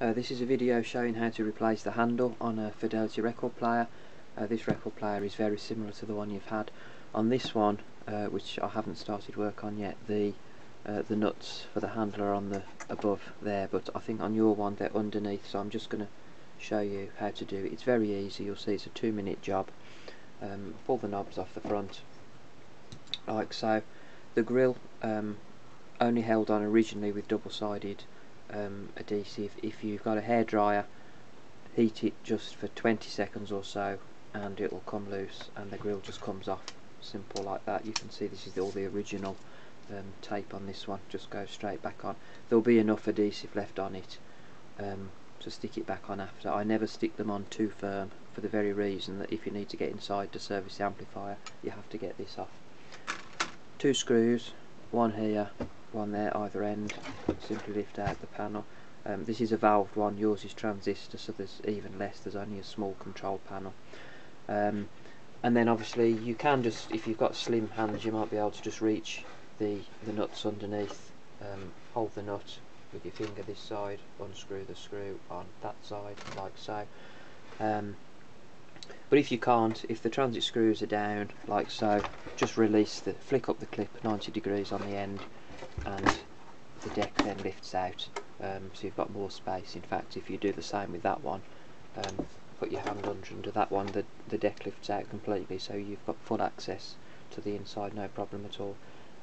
Uh, this is a video showing how to replace the handle on a Fidelity record player. Uh, this record player is very similar to the one you've had. On this one, uh, which I haven't started work on yet, the uh, the nuts for the handle are on the above there, but I think on your one they're underneath, so I'm just going to show you how to do it. It's very easy, you'll see it's a two minute job. Um, pull the knobs off the front, like so. The grill um, only held on originally with double-sided um, adhesive. If you've got a hairdryer heat it just for 20 seconds or so and it will come loose and the grill just comes off. Simple like that. You can see this is all the original um, tape on this one. Just goes straight back on. There'll be enough adhesive left on it um, to stick it back on after. I never stick them on too firm for the very reason that if you need to get inside to service the amplifier you have to get this off. Two screws one here one there either end. Simply lift out the panel. Um, this is a valved one. Yours is transistor so there's even less. There's only a small control panel. Um, and then obviously you can just if you've got slim hands you might be able to just reach the the nuts underneath um, hold the nut with your finger this side unscrew the screw on that side like so. Um, but if you can't, if the transit screws are down like so, just release the, flick up the clip 90 degrees on the end and the deck then lifts out um, so you've got more space. In fact if you do the same with that one um, put your hand under, under that one the, the deck lifts out completely so you've got full access to the inside no problem at all.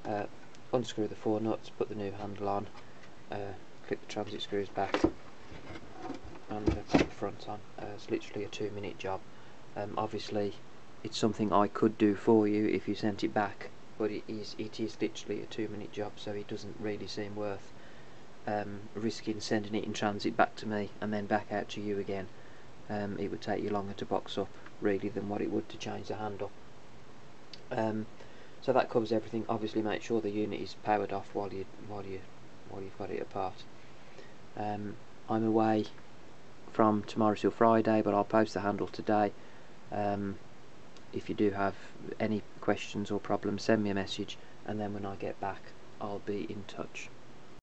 Uh, unscrew the four nuts put the new handle on uh, clip the transit screws back and uh, put the front on. Uh, it's literally a two minute job. Um, obviously it's something I could do for you if you sent it back but it is it is literally a two minute job so it doesn't really seem worth um, risking sending it in transit back to me and then back out to you again. Um, it would take you longer to box up really than what it would to change the handle. Um, so that covers everything. Obviously make sure the unit is powered off while you while you while you've got it apart. Um, I'm away from tomorrow till Friday but I'll post the handle today. Um, if you do have any questions or problems send me a message and then when I get back I'll be in touch